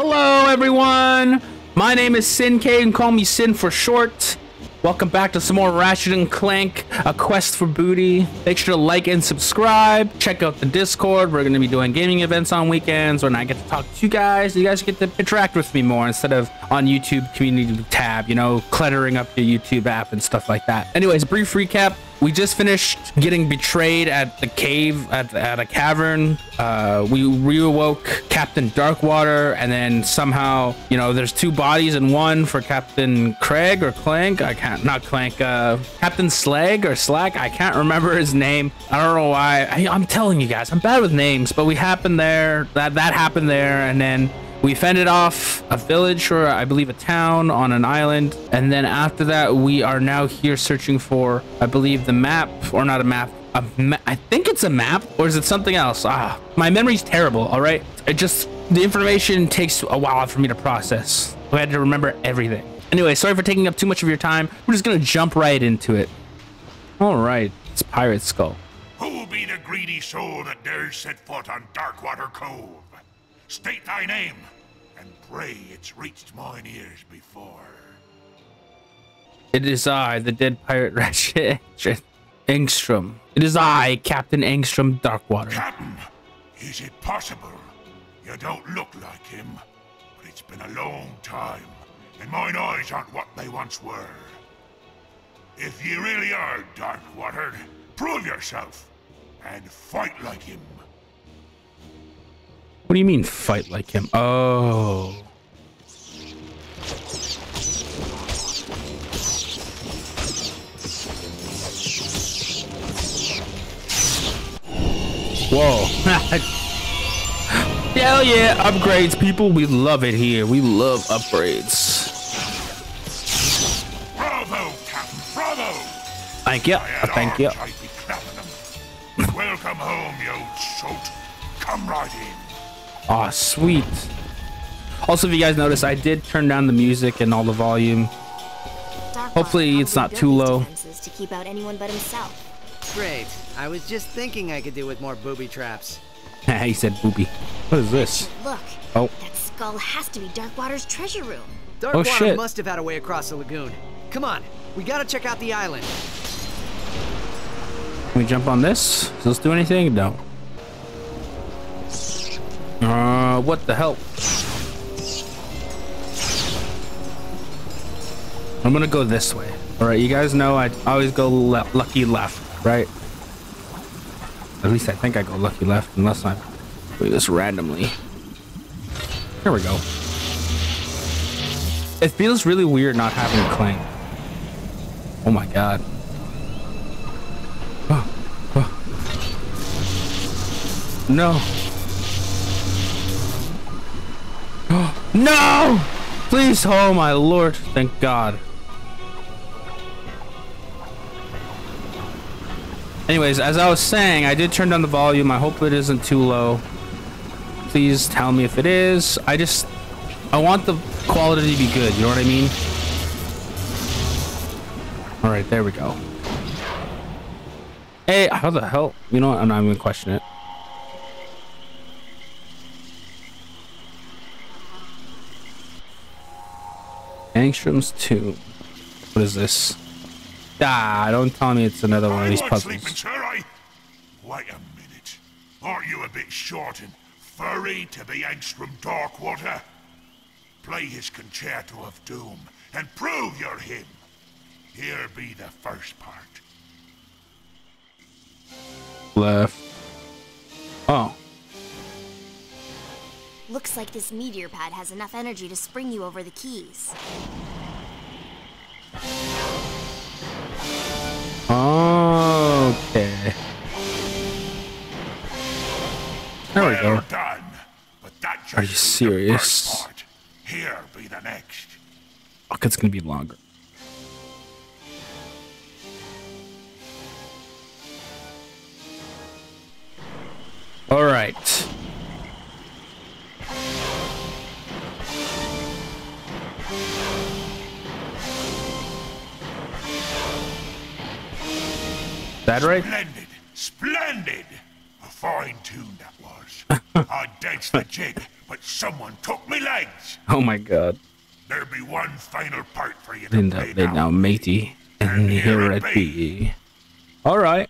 Hello, everyone. My name is Sin K. Can call me Sin for short. Welcome back to some more Ratchet and Clank, a quest for booty. Make sure to like and subscribe. Check out the Discord. We're going to be doing gaming events on weekends when I get to talk to you guys. You guys get to interact with me more instead of on YouTube community tab, you know, cluttering up your YouTube app and stuff like that. Anyways, brief recap. We just finished getting betrayed at the cave, at, at a cavern. Uh, we reawoke Captain Darkwater, and then somehow, you know, there's two bodies in one for Captain Craig or Clank. I can't, not Clank, uh, Captain Slag or Slack. I can't remember his name. I don't know why. I, I'm telling you guys, I'm bad with names, but we happened there. That, that happened there, and then we fended off a village or I believe a town on an island. And then after that, we are now here searching for, I believe, the map or not a map. A ma I think it's a map or is it something else? Ah, my memory's terrible. All right. It just, the information takes a while for me to process. I had to remember everything. Anyway, sorry for taking up too much of your time. We're just going to jump right into it. All right. It's Pirate Skull. Who be the greedy soul that dares set foot on Darkwater Cove? State thy name, pray it's reached mine ears before. It is I, the dead pirate Ratchet Angstrom. It is I, Captain Angstrom Darkwater. Captain, is it possible? You don't look like him, but it's been a long time, and mine eyes aren't what they once were. If you really are Darkwater, prove yourself, and fight like him. What do you mean fight like him? Oh. Whoa. Hell yeah, upgrades, people. We love it here. We love upgrades. Bravo, Captain, bravo! Thank you. Thank you. Welcome home, you old soot. Come right in. Aw, oh, sweet. Also, if you guys notice, I did turn down the music and all the volume. Hopefully, it's not too low. To keep out anyone but himself. Great. I was just thinking I could do with more booby traps. he said booby. What is this? Look. Oh. That skull has to be Darkwater's treasure room. Darkwater oh, shit. must have had a way across the lagoon. Come on, we gotta check out the island. Can we jump on this? Does this do anything? No. Uh, what the hell? I'm gonna go this way. All right, you guys know I always go le lucky left, right? At least I think I go lucky left, unless I do this randomly. Here we go. It feels really weird not having a Clank. Oh my god. Oh, oh. No. No! Please, oh my lord. Thank God. Anyways, as I was saying, I did turn down the volume. I hope it isn't too low. Please tell me if it is. I just... I want the quality to be good. You know what I mean? Alright, there we go. Hey, how the hell? You know what? I'm not even gonna question it. Angstrom's tomb. What is this? Ah, don't tell me it's another one of these puzzles. Sleeping, sir, I... Wait a minute. Aren't you a bit short and furry to be Angstrom Darkwater? Play his concerto of doom and prove you're him. Here be the first part. Left. Oh. Looks like this meteor pad has enough energy to spring you over the keys. Okay. There we go. Done. But that Are you serious? Here be the next. Oh, it's gonna be longer. All right. That right? Splendid! Splendid! A fine tune that was. I danced the jig, but someone took me legs. Oh my god. There'll be one final part for you to play lay now, matey. And here it be. Alright.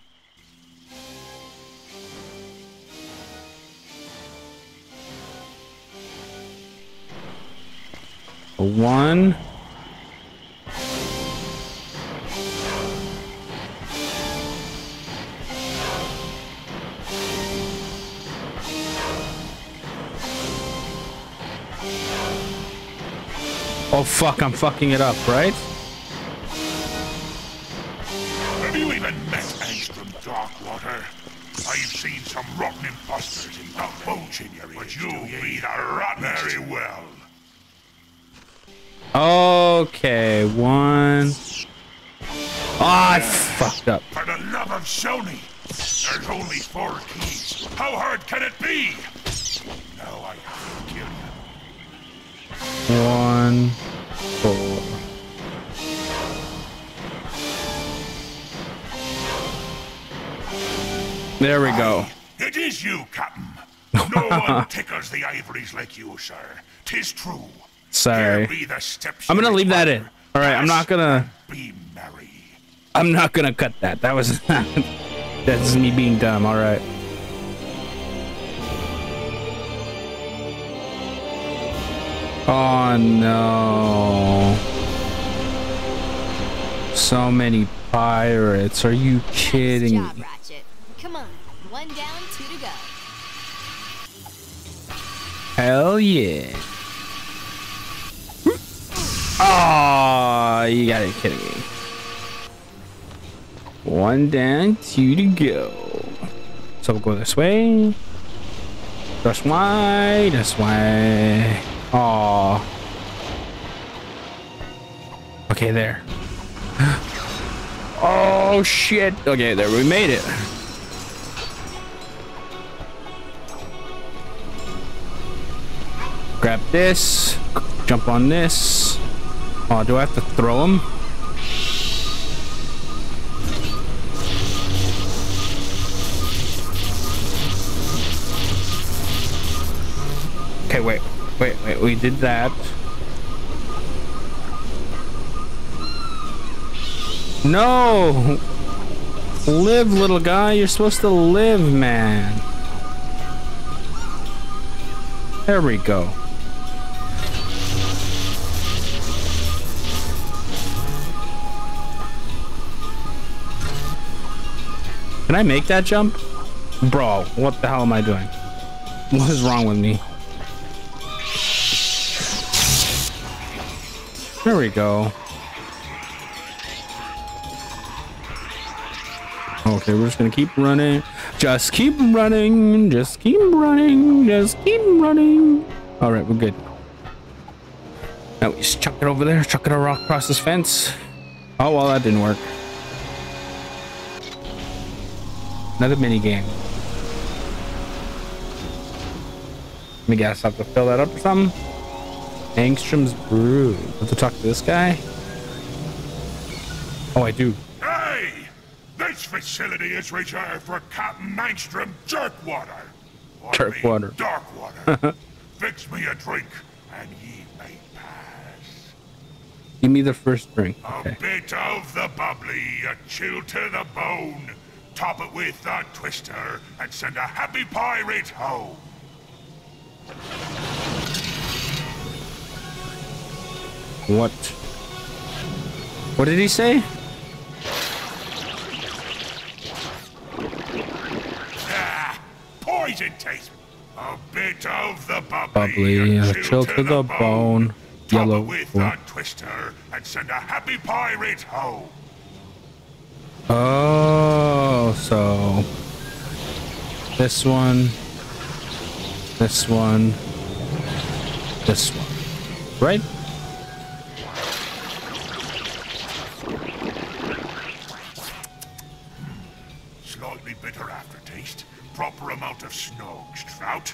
One. Oh fuck, I'm fucking it up, right? Have you even met Angstrom Darkwater? I've seen some rotten imposters in the bones in your but you'll be the rotten very well. Okay, one. Oh, I fucked up. For the love of Sony, there's only four keys. How hard can it be? Now I have to kill you. One, four. There we go. It is you, Captain. No one tickles the ivories like you, sir. Tis true. Sorry. The steps I'm gonna leave that in. All right, I'm not gonna. Be merry. I'm not gonna cut that. That was. That's me being dumb. All right. Oh no. So many pirates. Are you kidding Job, me? Ratchet. Come on. One down, two to go. Hell yeah. Oh, you gotta be kidding me. One down, two to go. So we'll go this way. This way, this way. Oh. Okay, there. Oh shit. Okay, there we made it. Grab this. Jump on this. Oh, do I have to throw him? Okay, wait. Wait, wait. We did that. No! Live, little guy. You're supposed to live, man. There we go. Can I make that jump? Bro, what the hell am I doing? What is wrong with me? There we go. Okay, we're just gonna keep running. Just keep running. Just keep running. Just keep running. All right, we're good. Now we just chuck it over there. Chuck it a rock across this fence. Oh well, that didn't work. Another mini game. Let me guess, have to fill that up or something. Angstrom's Brew. Have to talk to this guy? Oh, I do. Hey! This facility is reserved for Captain Angstrom Jerkwater. Or Jerkwater. Darkwater. Fix me a drink, and ye may pass. Give me the first drink. Okay. A bit of the bubbly, a chill to the bone. Top it with a twister, and send a happy pirate home. What? What did he say? Ah, poison taste. A bit of the bubbly, Bubbly, chill to the bone, Top yellow it with a twister, and send a happy pirate home. Oh, so this one, this one, this one, right? proper amount of snow, Strout.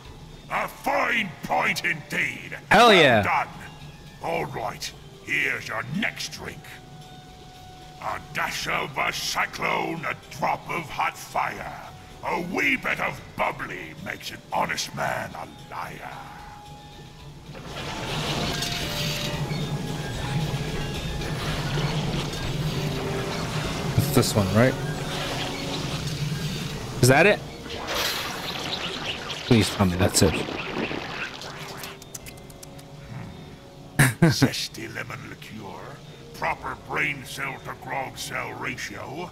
A fine point indeed. Hell well yeah. Done. All right, here's your next drink. A dash of a cyclone, a drop of hot fire. A wee bit of bubbly makes an honest man a liar. It's this one, right? Is that it? Please tell me that's it. Zesty lemon liqueur, proper brain cell to grog cell ratio.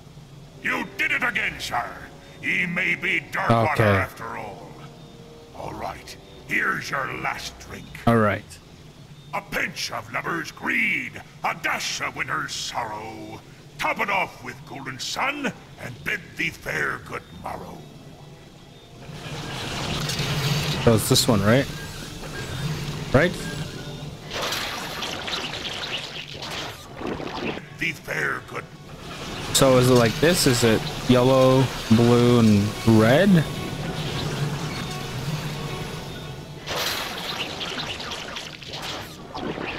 You did it again, sir. He may be Darkwater Okay. after all. All right, here's your last drink. All right. A pinch of lover's greed, a dash of winter's sorrow. Top it off with golden sun, and bid thee fair good morrow. So it's this one, right? Right? Thee fair good. So is it like this? Is it yellow, blue, and red?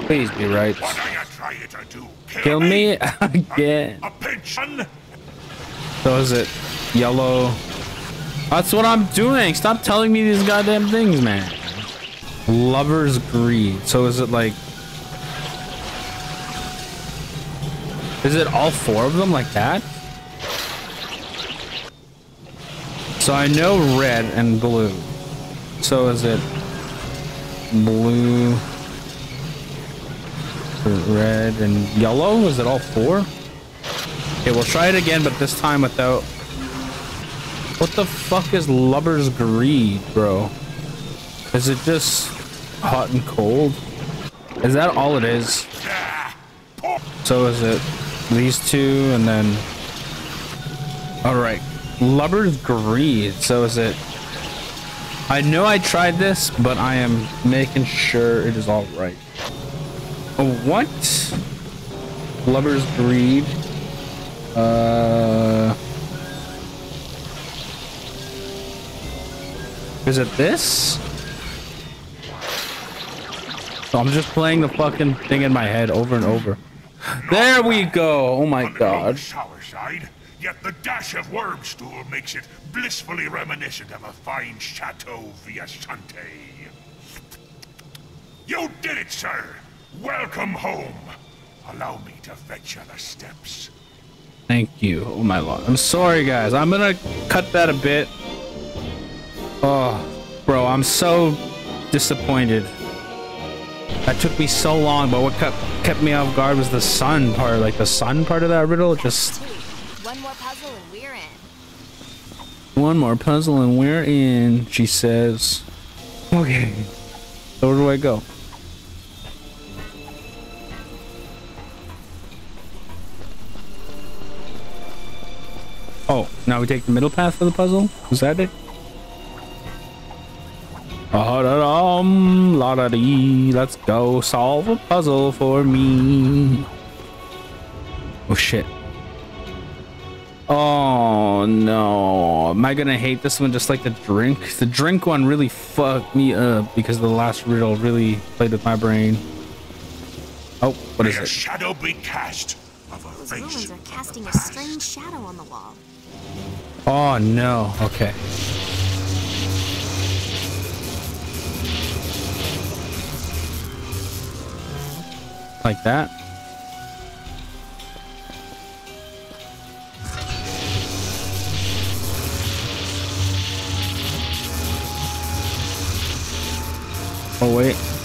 Please be right. What are you trying to do? Kill me again. A? So is it yellow? That's what I'm doing. Stop telling me these goddamn things, man. Lover's greed. So is it like? Is it all four of them like that? So I know red and blue. So is it blue, red, and yellow? Is it all four? Okay, we'll try it again, but this time without... What the fuck is Lover's Greed, bro? Is it just hot and cold? Is that all it is? So is it these two and then... Alright. Lover's Greed. So is it... I know I tried this, but I am making sure it is all right. Oh, what? Lover's Greed. Uh, is it this? So I'm just playing the fucking thing in my head over and over. There we go. Oh my god. sour side, yet the dash of worm stool makes it blissfully reminiscent of a fine Chateau via Viasante. You did it, sir! Welcome home! Allow me to fetch you the steps. Thank you. Oh my lord. I'm sorry, guys. I'm gonna cut that a bit. Oh, bro, I'm so disappointed. That took me so long, but what kept kept me off guard was the sun part. Like the sun part of that riddle. Just One more puzzle and we're in. one more puzzle and we're in. She says. Okay. So where do I go? Oh, now we take the middle path for the puzzle? Is that it? Ah da dum, la da dee. Let's go solve a puzzle for me. Oh shit. Oh no. Am I gonna hate this one just like the drink? The drink one really fucked me up because the last riddle really played with my brain. Oh, what May is a shadow be cast of a Those face ruins are casting a strange shadow on the wall. Oh no. Okay. Like that? Oh wait.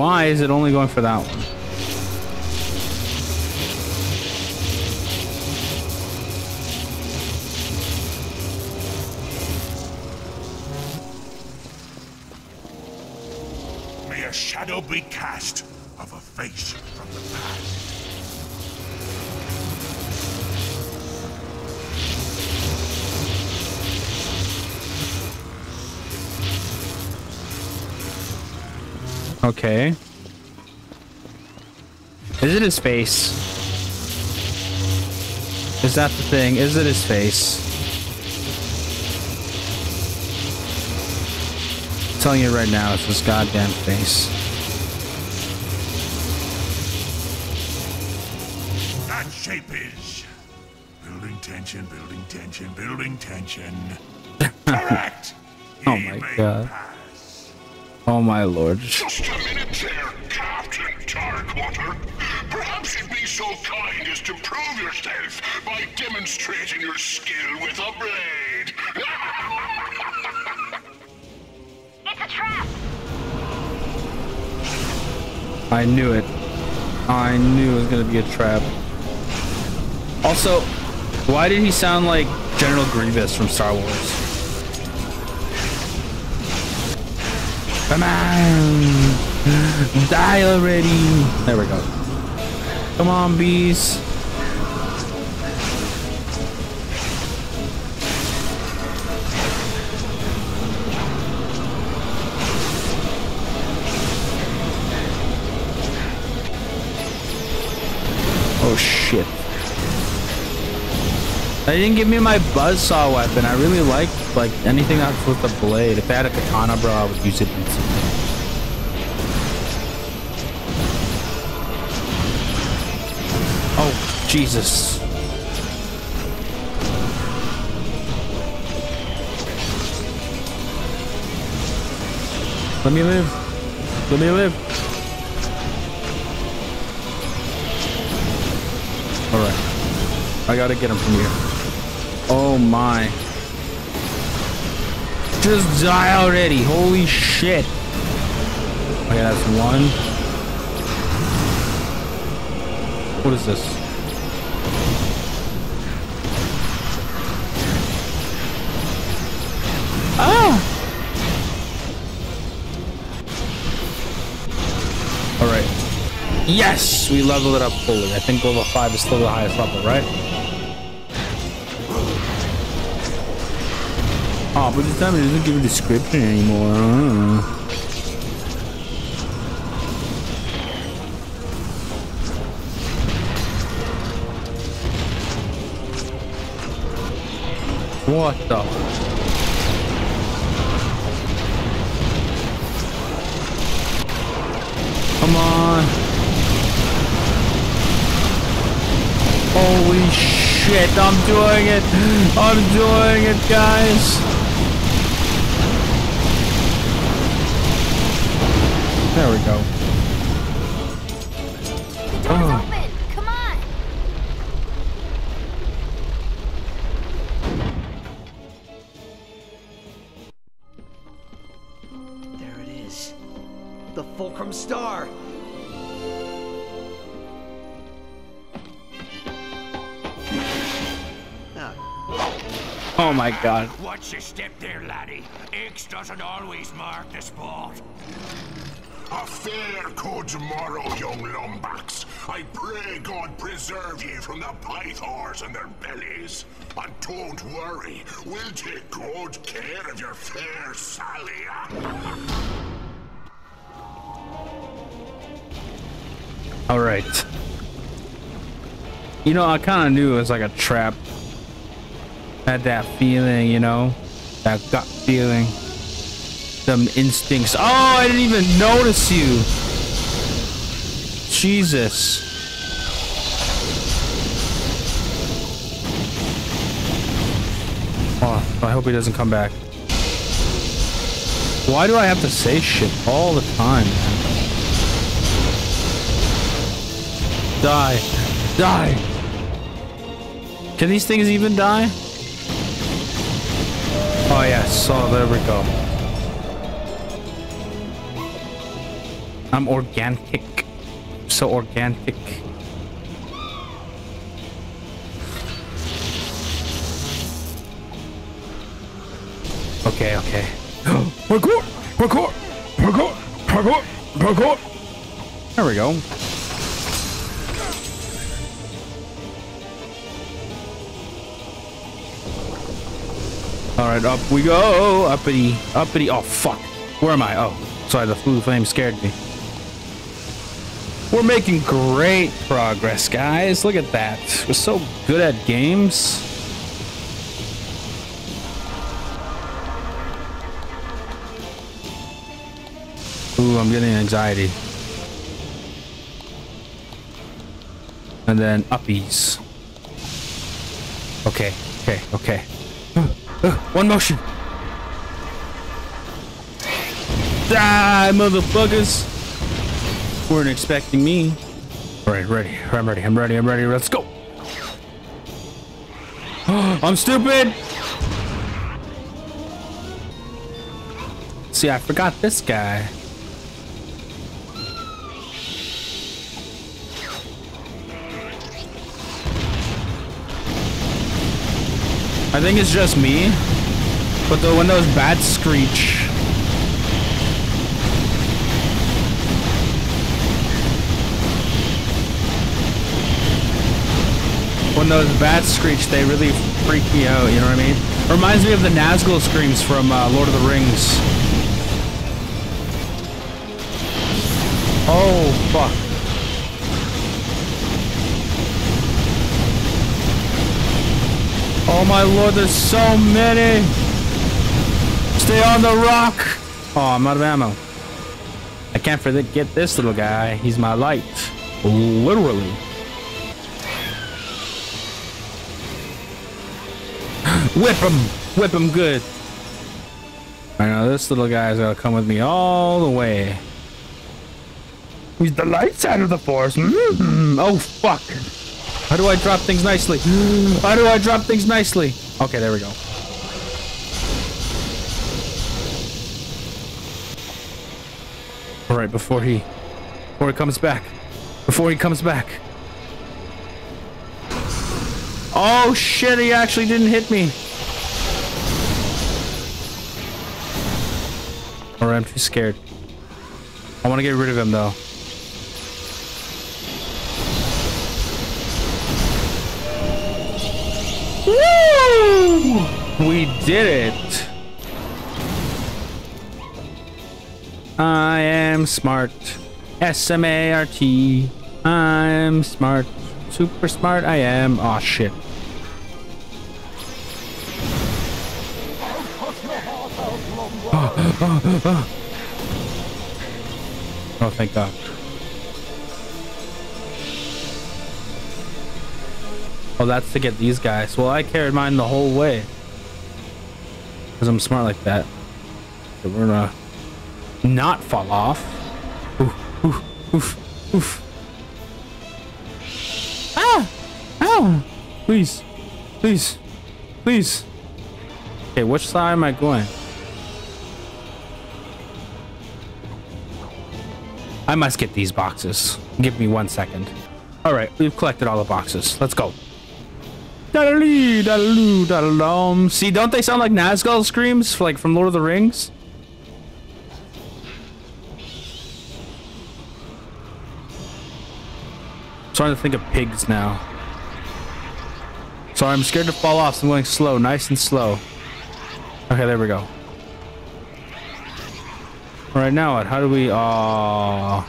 Why is it only going for that one? May a shadow be cast of a face Okay. Is it his face? Is that the thing? Is it his face? I'm telling you right now, it's his goddamn face. My lord. Just a minute there, Captain Darkwater. Perhaps you'd be so kind as to prove yourself by demonstrating your skill with a blade. It's a trap! I knew it. I knew it was gonna be a trap. Also, why did he sound like General Grievous from Star Wars? Come on! Die already! There we go. Come on, bees. Oh shit. They didn't give me my buzzsaw weapon. I really like like anything that's with a blade. If I had a katana, bro, I would use it instantly. Oh, Jesus. Let me live. Let me live. I gotta get him from here. Oh my. Just die already. Holy shit. Okay, that's one. What is this? Ah! Oh! Alright. Yes! We leveled it up fully. I think level 5 is still the highest level, right? Oh, but this time it doesn't give a description anymore. What the? Come on. Holy shit, I'm doing it. I'm doing it, guys. There we go. The door's Oh. open! Come on! There it is. The Fulcrum Star. Ah, Oh my god. Watch your step there, laddie. X doesn't always mark the spot. A fair good tomorrow, young Lombax. I pray God preserve ye from the pythors and their bellies. And don't worry, we'll take good care of your fair Sally. Alright. You know, I kind of knew it was like a trap. Had that feeling, you know? That gut feeling. Some instincts. Oh, I didn't even notice you. Jesus. Oh, I hope he doesn't come back. Why do I have to say shit all the time. Die. Die. Can these things even die? Oh, yes. Oh, there we go. I'm organic. So organic. Okay, okay. parkour! Parkour! Parkour! Parkour! Parkour! There we go. All right, up we go. Uppity, uppity. Oh fuck, where am I? Oh, sorry, the blue flame scared me. We're making great progress, guys. Look at that. We're so good at games. Ooh, I'm getting anxiety. And then uppies. Okay, okay, okay. Uh, uh, one motion. Die, motherfuckers. Weren't expecting me. All right, ready. I'm ready. I'm ready. I'm ready. Let's go. I'm stupid. See, I forgot this guy. I think it's just me, but the when those bats screech. When those bats screech, they really freak me out, you know what I mean? Reminds me of the Nazgul screams from uh, Lord of the Rings. Oh, fuck. Oh my lord, there's so many! Stay on the rock! Oh, I'm out of ammo. I can't forget this little guy. He's my light. Literally. Whip him! Whip him good. I know this little guy's gonna come with me all the way. He's the light side of the force. Mm -hmm. Oh, fuck. How do I drop things nicely? How do I drop things nicely? Okay, there we go. All right, before he, before he comes back, before he comes back. Oh shit, he actually didn't hit me. Or I'm too scared. I want to get rid of him though. Woo! We did it. I am smart. S-M-A-R-T. I'm smart. Super smart I am. Oh shit. Oh, thank God. Oh, that's to get these guys. Well, I carried mine the whole way. Because I'm smart like that. So we're gonna not fall off. Oof, oof, oof, oof. Ah! Ow! Please. Please. Please. Okay, which side am I going? I must get these boxes. Give me one second. All right, we've collected all the boxes. Let's go. See, don't they sound like Nazgul screams, like from Lord of the Rings? I'm starting to think of pigs now. Sorry, I'm scared to fall off, so I'm going slow, nice and slow. Okay, there we go. Right, now what? How do we... Uh...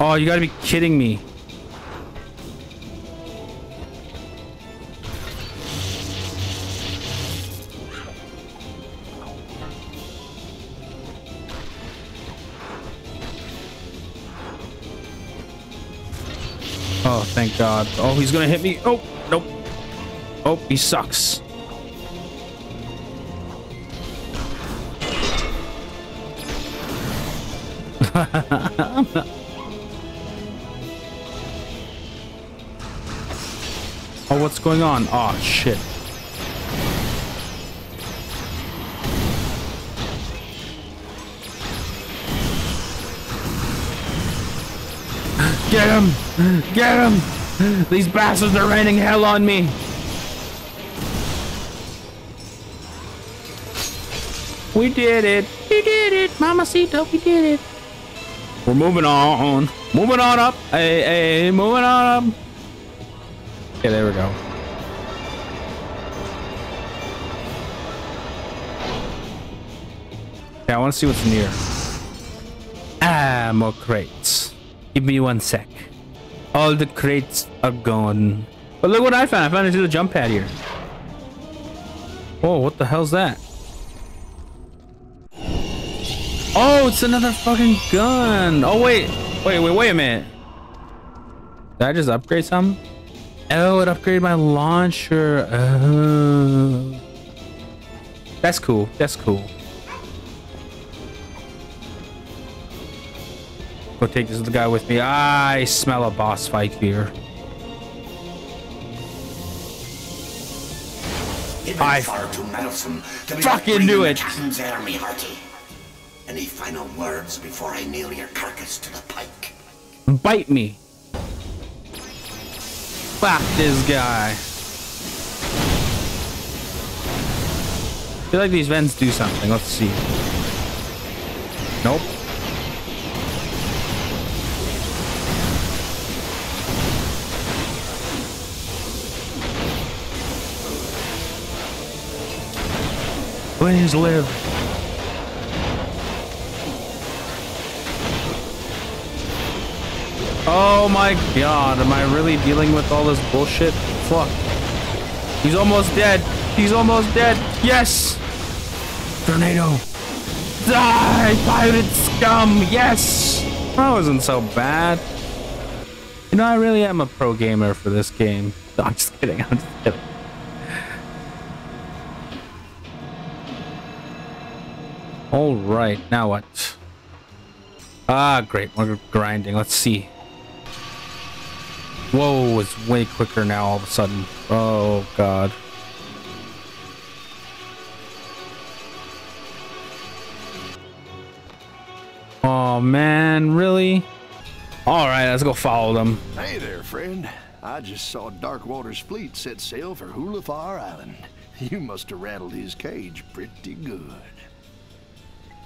Oh, you gotta be kidding me. Oh, thank God. Oh, he's gonna hit me. Oh, nope. Oh, he sucks. Oh, what's going on? Oh, shit. Get him! Get him! These bastards are raining hell on me! We did it! We did it! Mamacita, we did it! We're moving on. Moving on up. Hey, hey, moving on up. Okay, there we go. Yeah, I want to see what's near. Ah, more crates. Give me one sec. All the crates are gone. But look what I found. I found a little jump pad here. Whoa, what the hell's that? Oh, it's another fucking gun. Oh, wait. Wait, wait, wait a minute. Did I just upgrade something? Oh, it upgraded my launcher. Oh. That's cool. That's cool. Go take this guy with me. I smell a boss fight here. I far too meddlesome to fucking knew it. Any final words before I nail your carcass to the pike? Bite me. Slap this guy. feel like these vents do something. Let's see. Nope. Please live. Oh my god, am I really dealing with all this bullshit? Fuck. He's almost dead. He's almost dead. Yes! Tornado. Die, pirate scum! Yes! That wasn't so bad. You know, I really am a pro gamer for this game. No, I'm just kidding. I'm just kidding. All right, now what? Ah, great. We're grinding. Let's see. Whoa, it's way quicker now all of a sudden. Oh, God. Oh, man, really? All right, let's go follow them. Hey there, friend. I just saw Darkwater's fleet set sail for Hoolefar Island. You must have rattled his cage pretty good.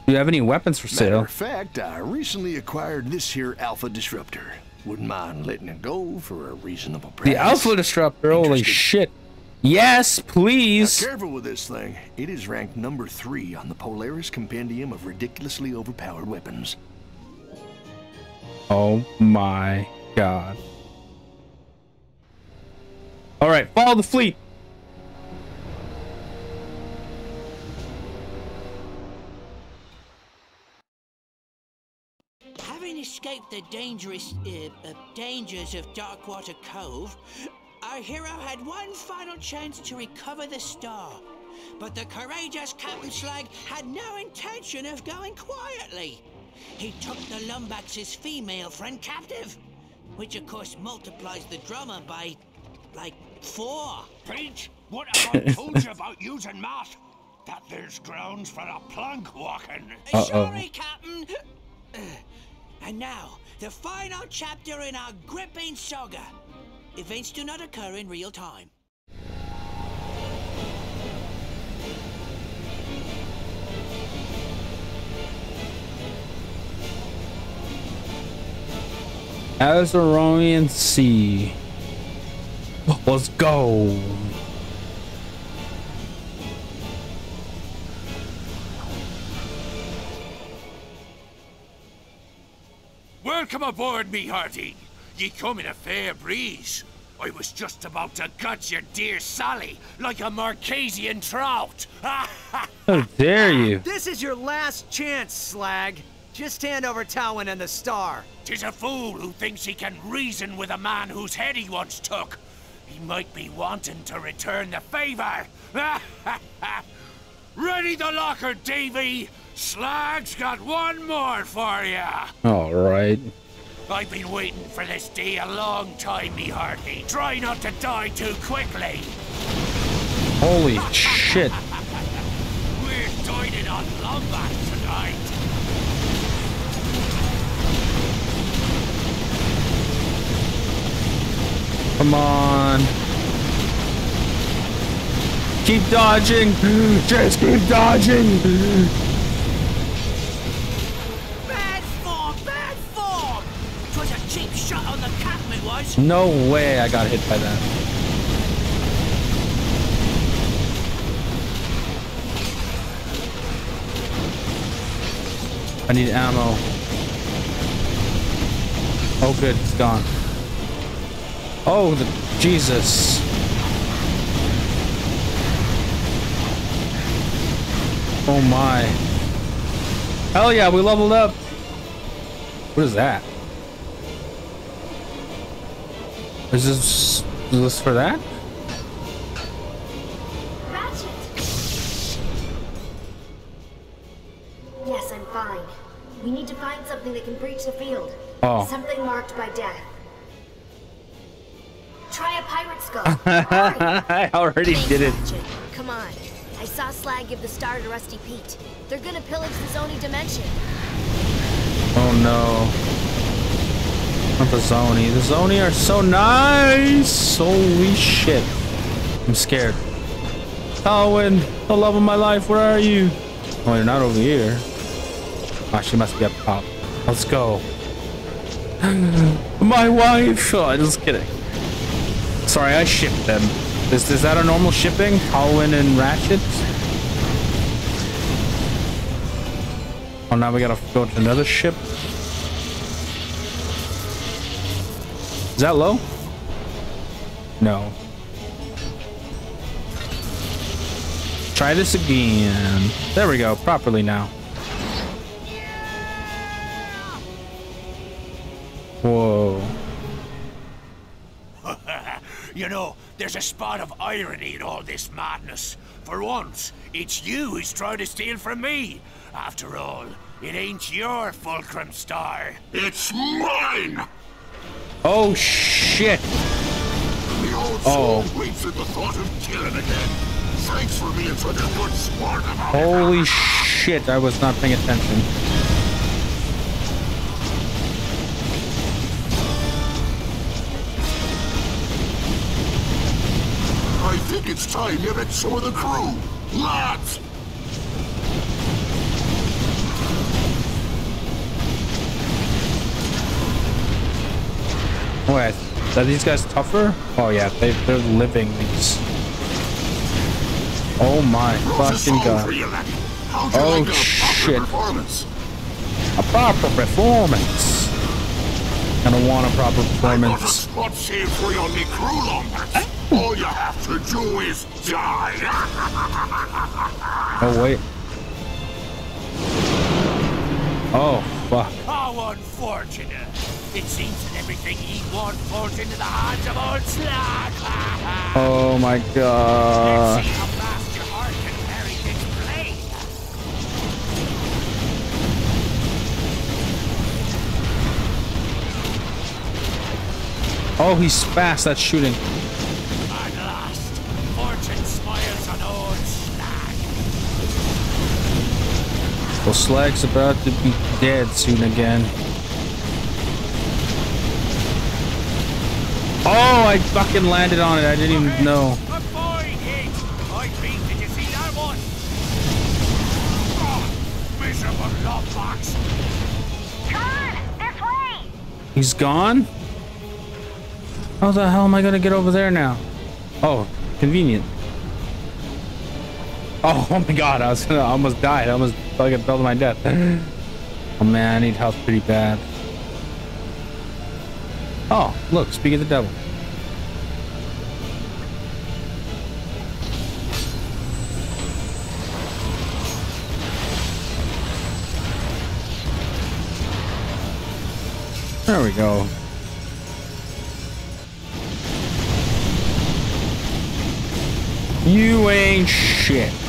Do you have any weapons for sale? Matter of fact, I recently acquired this here Alpha Disruptor. Wouldn't mind letting it go for a reasonable price. The Alpha Disruptor, holy shit. Yes, Now, please. careful with this thing. It is ranked number three on the Polaris Compendium of ridiculously overpowered weapons. Oh my god. All right, follow the fleet. Having escaped the dangerous uh, uh, dangers of Darkwater Cove, our hero had one final chance to recover the star. But the courageous Captain Slag had no intention of going quietly. He took the Lombax's female friend captive, which of course multiplies the drummer by, like, four. Pete, what have I told you about using math? That there's grounds for a plank walking. Uh-oh. Sorry, Captain. And now, the final chapter in our gripping saga. Events do not occur in real time. Azaronian Sea. Let's go. Welcome aboard, me hearty. Ye come in a fair breeze. I was just about to gut your dear Sally like a Marquesian trout. How dare you? This is your last chance, Slag. Just hand over Talwyn and the star. Tis a fool who thinks he can reason with a man whose head he once took. He might be wanting to return the favor. Ready the locker, Davy. Slag's got one more for ya. All right. I've been waiting for this day a long time, me hearty. Try not to die too quickly. Holy shit. We're dining on Lombax tonight. Come on. Keep dodging. Just keep dodging. Bad form! Bad form! 'Twas a cheap shot on the captain, it was. No way I got hit by that. I need ammo. Oh good, it's gone. Oh, the Jesus. Oh my. Hell yeah, we leveled up. What is that? Is this is this for that? Ratchet! Yes, I'm fine. We need to find something that can breach the field. Oh. Something marked by death. Try a pirate skull. I already did it. Come on. Saw Slag give the star to Rusty Pete. They're gonna pillage the Zoni dimension. Oh no. Not the Zoni. The Zoni are so nice. Holy shit. I'm scared. Talwyn, the love of my life, where are you? Oh, you're not over here. Ah, she must be up top. Let's go. my wife. Oh, just kidding. Sorry, I shipped them. Is, is that a normal shipping? Talwyn and Ratchet? Oh, now we gotta go to another ship. Is that low? No. Try this again. There we go, properly now. Whoa. You know, there's a spot of irony in all this madness. For once, it's you who's trying to steal from me. After all, it ain't your fulcrum star. It's mine! Oh shit. The old Oh. soul weeps at the thought of killing again. Thanks for being such a good sport about it. Holy shit, I was not paying attention. It's time you met some of the crew. Lads! Wait, are these guys tougher? Oh yeah, they, they're living these. Oh my fucking god. you, laddie. How'd you Oh, like shit. performance? A proper performance. I don't want a proper I got a performance. Spot saved for you on the crew, Lombax. All you have to do is die. Oh wait. Oh fuck. How unfortunate. It seems that everything he wants falls into the hands of old Slag. Oh my god. Let's see how fast your heart can carry this blade. Oh, he's fast at shooting. Well, Slag's about to be dead soon again. Oh, I fucking landed on it. I didn't even know. Avoid it! I beat did you see that one? Oh, miserable Lombax! Come on! This way! He's gone? How the hell am I gonna get over there now? Oh, convenient. Oh, oh my god, I was I almost died. I almost fucking fell to my death. Oh man, I need health pretty bad. Oh, look, speak of the devil. There we go. You ain't shit.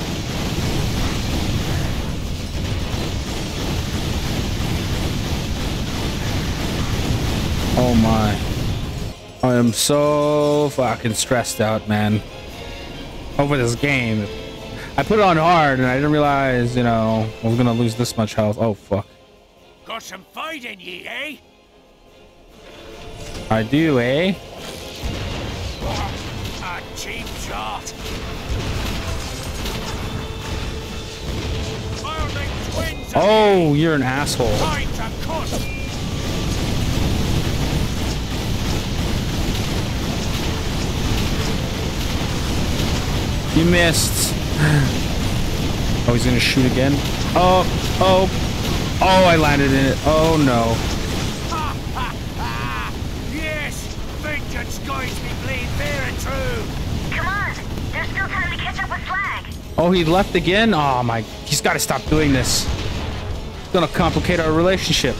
Oh my. I am so fucking stressed out, man. Over this game. I put it on hard and I didn't realize, you know, I was gonna lose this much health. Oh fuck. Got some fight in ye, eh? I do, eh? A cheap shot. Founding twins of Oh, you're an asshole. time to cut. You missed. Oh, he's gonna shoot again. Oh, oh, oh! I landed in it. Oh no. Ha ha ha! Yes, vengeance guides me blade fair and true. Come on! There's still time to catch up with Slag! Oh, he left again. Oh my! He's got to stop doing this. It's gonna complicate our relationship.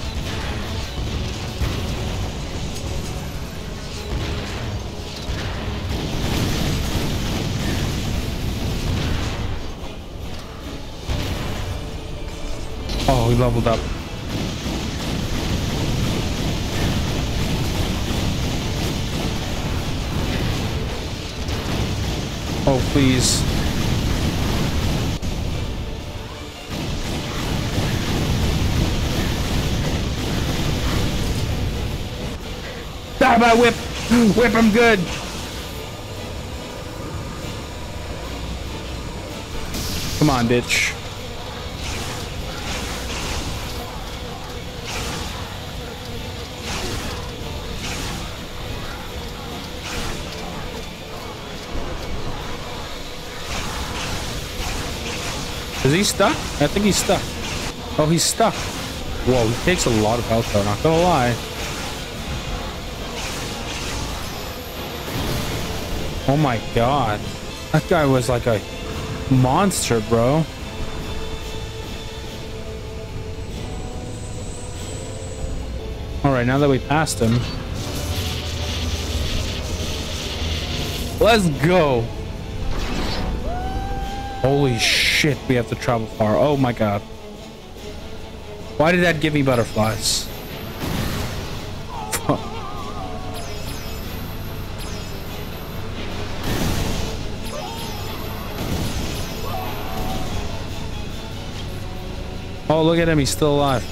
He leveled up. Oh, please. Die by whip! Whip him good! Come on, bitch. Is he stuck? I think he's stuck. Oh, he's stuck. Whoa, he takes a lot of health though, not gonna lie. Oh my god. That guy was like a monster, bro. Alright, now that we passed him. Let's go. Holy shit, we have to travel far. Oh my god. Why did that give me butterflies? Oh, look at him. He's still alive.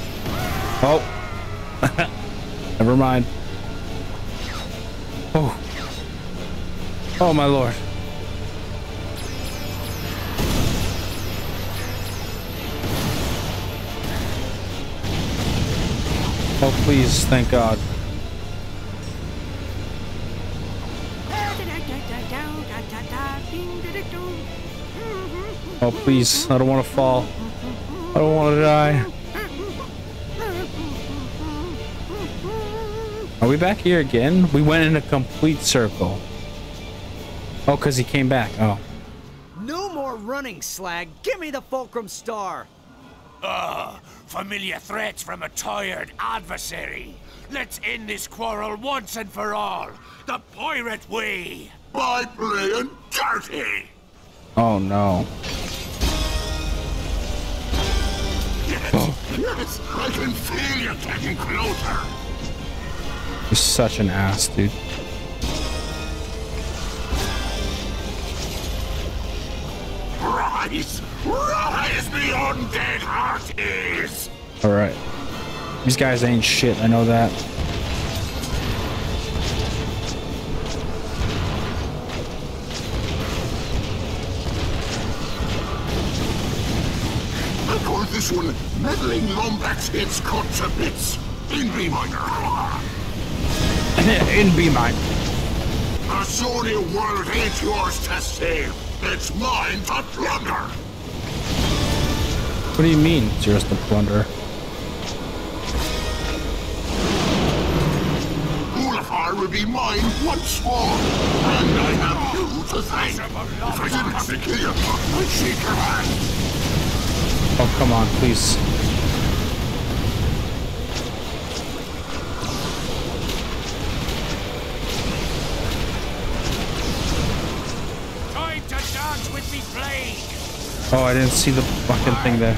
Oh. Never mind. Oh. Oh, my lord. Oh, please. Thank God. Oh, please. I don't want to fall. I don't want to die. Are we back here again? We went in a complete circle. Oh, because he came back. Oh. No more running, Slag. Give me the Fulcrum Star. Ah, familiar threats from a tired adversary. Let's end this quarrel once and for all. The pirate way. By playing dirty. Oh, no. Yes, I can feel you getting closer. You're such an ass, dude. Rise! Rise beyond dead heart is! Alright. These guys ain't shit, I know that. I call this one meddling Lombax heads cut to bits. In B minor. In B mine. A Zoni world ain't yours to save. It's mine to plunder. What do you mean, it's yours to plunder? Hoolefar will be mine once more. And I have you to thank. If I didn't have to kill you, I'd shake your hand. Oh, come on, please. Time to dance with me blade. Oh, I didn't see the fucking thing there.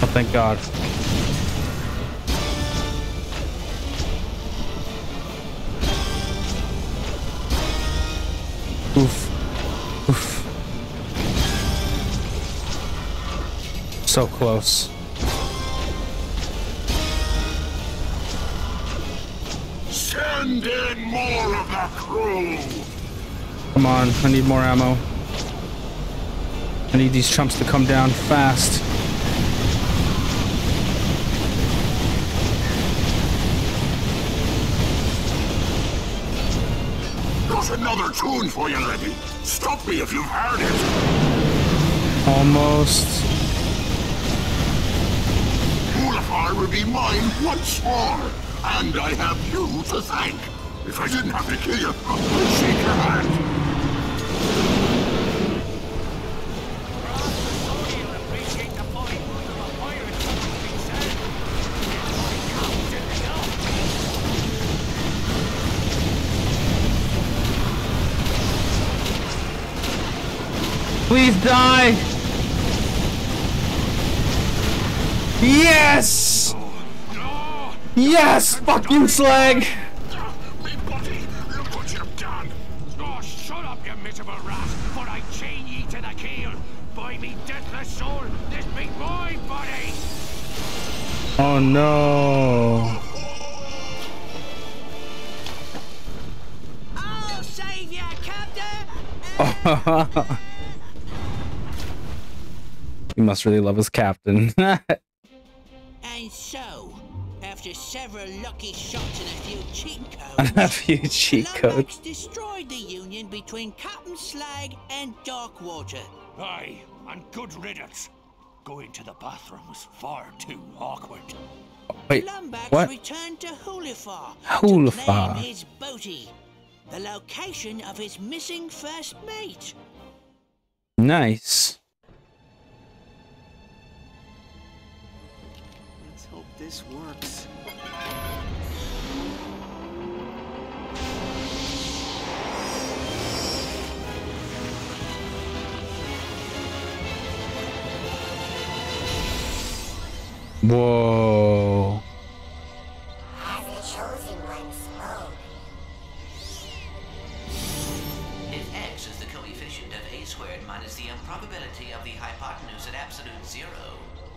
Oh, thank God. Oof. Oof. So close. Send in more of the crew. Come on, I need more ammo. I need these chumps to come down fast. Got another tune for you, lady. Stop me if you've heard it. Almost. Hoolefar will be mine once more. And I have you to thank. If I didn't have to kill you, I'd shake your hand. Please die! Yes! Yes! Fuck you, Slag! Me buddy, look what you've done. Oh, shut up, you miserable rat, for I chain ye to the keel. By me deathless soul, this be my body. Oh no. I'll save ya, Captain! he must really love his captain. And several lucky shots and a few cheat And a few cheat Lombax codes. destroyed the union between Captain Slag and Darkwater. Aye, and good riddance. Going to the bathroom was far too awkward. Wait, Lombax what? returned to Hoolefar to Hoolefar. claim his booty, the location of his missing first mate. Nice. Let's hope this works. Whoa. As the chosen one spoke. If x is the coefficient of a squared minus the improbability of the hypotenuse at absolute zero,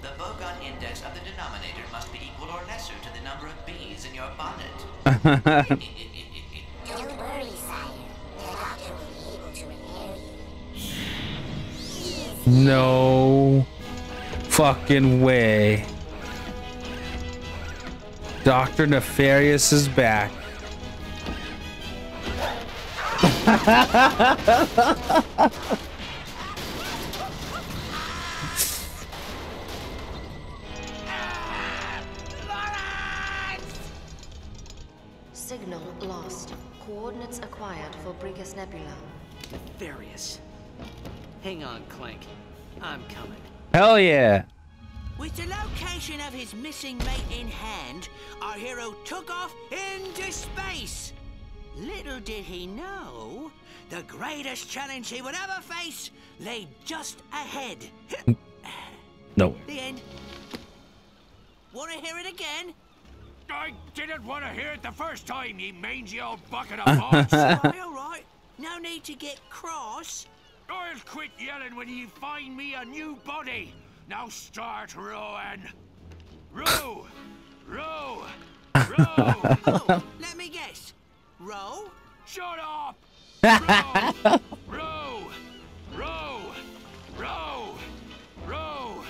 the Bogon index of the denominator must be equal or lesser to the number of bees in your bonnet. Don't worry, sire. The doctor will be able to repair you. No fucking way. Dr. Nefarious is back. Signal lost. Coordinates acquired for Brigus Nebula. Nefarious. Hang on, Clank. I'm coming. Hell yeah. With the location of his missing mate in hand, our hero took off into space. Little did he know, the greatest challenge he would ever face lay just ahead. No. the end. Want to hear it again? I didn't want to hear it the first time, ye mangy old bucket of balls. all right, all right. No need to get cross. I'll quit yelling when you find me a new body. Now start rowing. Row, row, row. Let me guess. Row? Shut up. Row, row, row, row, row,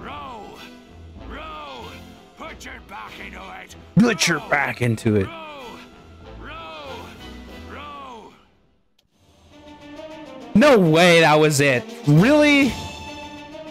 row, row. Put your back into it. Put your back into it. Row, row, row. No way that was it. Really?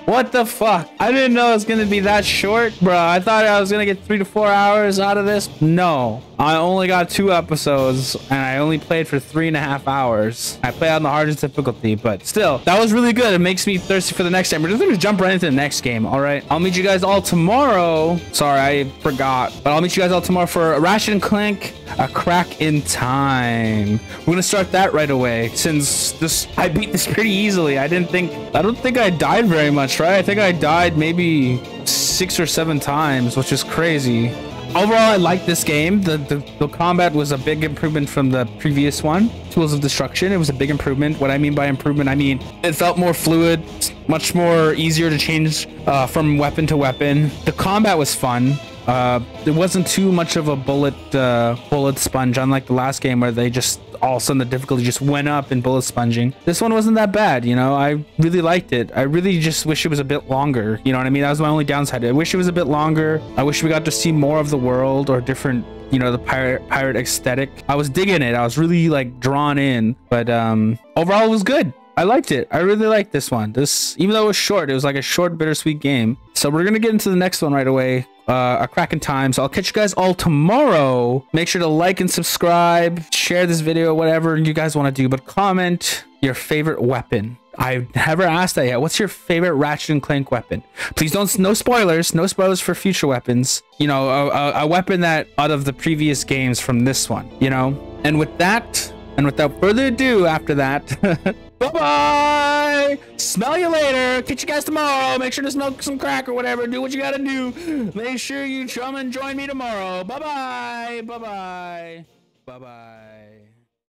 What the fuck? I didn't know it was gonna be that short, bro. I thought I was gonna get three to four hours out of this. No, I only got two episodes, and I only played for three and a half hours. I played on the hardest difficulty, but still, that was really good. It makes me thirsty for the next game. We're just gonna jump right into the next game. All right, I'll meet you guys all tomorrow. Sorry, I forgot, but I'll meet you guys all tomorrow for and Clank: A Crack in Time. We're gonna start that right away since this I beat this pretty easily. I didn't think I don't think I died very much, right? I think I died maybe six or seven times, which is crazy. Overall, I like this game. The, the the combat was a big improvement from the previous one. Tools of Destruction. It was a big improvement. What I mean by improvement, I mean it felt more fluid, much more easier to change uh, from weapon to weapon. The combat was fun. Uh, it wasn't too much of a bullet uh, bullet sponge, unlike the last game where they just all of a sudden the difficulty just went up in bullet sponging. This one wasn't that bad, you know. I really liked it. I really just wish it was a bit longer. You know what I mean? That was my only downside. I wish it was a bit longer. I wish we got to see more of the world or different you know the pirate pirate aesthetic i was digging it i was really like drawn in but um overall it was good I liked it. I really liked this one. This, even though it was short, it was like a short, bittersweet game. So we're gonna get into the next one right away. Uh, a Crack in Time. So I'll catch you guys all tomorrow. Make sure to like and subscribe, share this video, whatever you guys want to do, but comment your favorite weapon. I've never asked that yet. What's your favorite Ratchet and Clank weapon? Please don't, no spoilers, no spoilers for future weapons. You know, a, a, a weapon that out of the previous games from this one, you know? And with that, and without further ado, after that, bye bye. Smell you later. Catch you guys tomorrow. Make sure to smoke some crack or whatever. Do what you gotta do. Make sure you come and join me tomorrow. Bye bye. Bye bye. Bye bye.